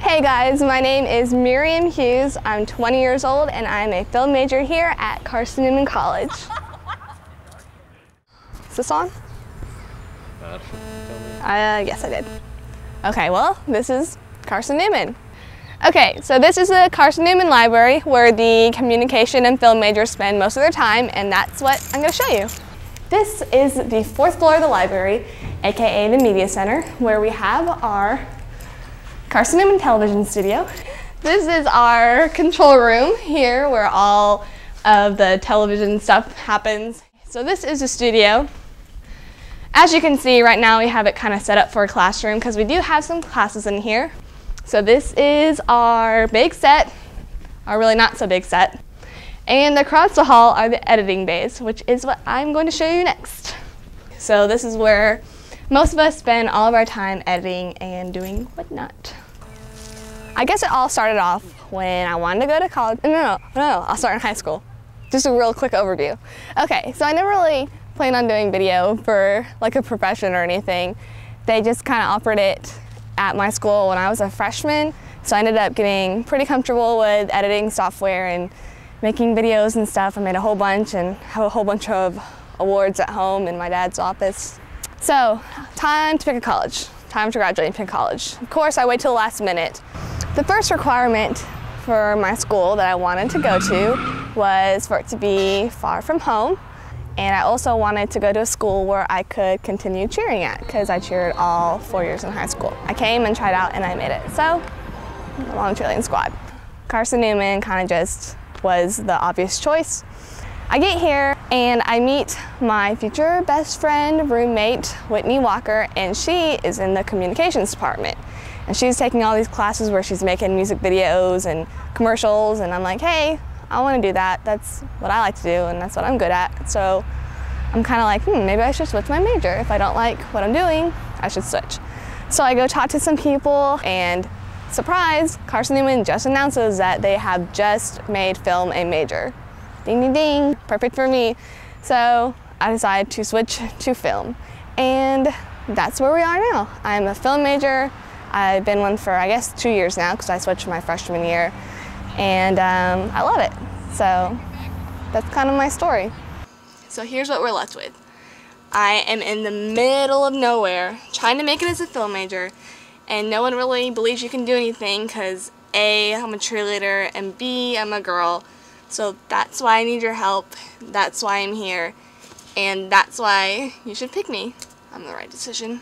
Hey guys, my name is Miriam Hughes. I'm 20 years old and I'm a film major here at Carson Newman College. Is this on? Uh, yes, I did. Okay, well, this is Carson Newman. Okay, so this is the Carson Newman Library where the communication and film majors spend most of their time and that's what I'm going to show you. This is the fourth floor of the library, aka the Media Center, where we have our Carson Newman Television Studio. This is our control room here where all of the television stuff happens. So this is the studio. As you can see right now we have it kind of set up for a classroom because we do have some classes in here. So this is our big set, our really not so big set. And across the hall are the editing bays, which is what I'm going to show you next. So this is where most of us spend all of our time editing and doing whatnot. I guess it all started off when I wanted to go to college. No, no, no, I'll start in high school. Just a real quick overview. Okay, so I never really planned on doing video for like a profession or anything. They just kind of offered it at my school when I was a freshman. So I ended up getting pretty comfortable with editing software and making videos and stuff. I made a whole bunch and have a whole bunch of awards at home in my dad's office. So, time to pick a college. Time to graduate and pick college. Of course, I wait till the last minute. The first requirement for my school that I wanted to go to was for it to be far from home. And I also wanted to go to a school where I could continue cheering at because I cheered all four years in high school. I came and tried out and I made it. So, I'm on the cheerleading squad. Carson Newman kind of just was the obvious choice. I get here and I meet my future best friend, roommate, Whitney Walker, and she is in the communications department. And she's taking all these classes where she's making music videos and commercials, and I'm like, hey, I want to do that. That's what I like to do, and that's what I'm good at. So I'm kind of like, hmm, maybe I should switch my major. If I don't like what I'm doing, I should switch. So I go talk to some people, and surprise, Carson Newman just announces that they have just made film a major. Ding, ding, ding, perfect for me. So I decided to switch to film. And that's where we are now. I'm a film major. I've been one for, I guess, two years now because I switched my freshman year. And um, I love it. So that's kind of my story. So here's what we're left with. I am in the middle of nowhere trying to make it as a film major and no one really believes you can do anything because A, I'm a cheerleader and B, I'm a girl so that's why I need your help. That's why I'm here. And that's why you should pick me. I'm the right decision.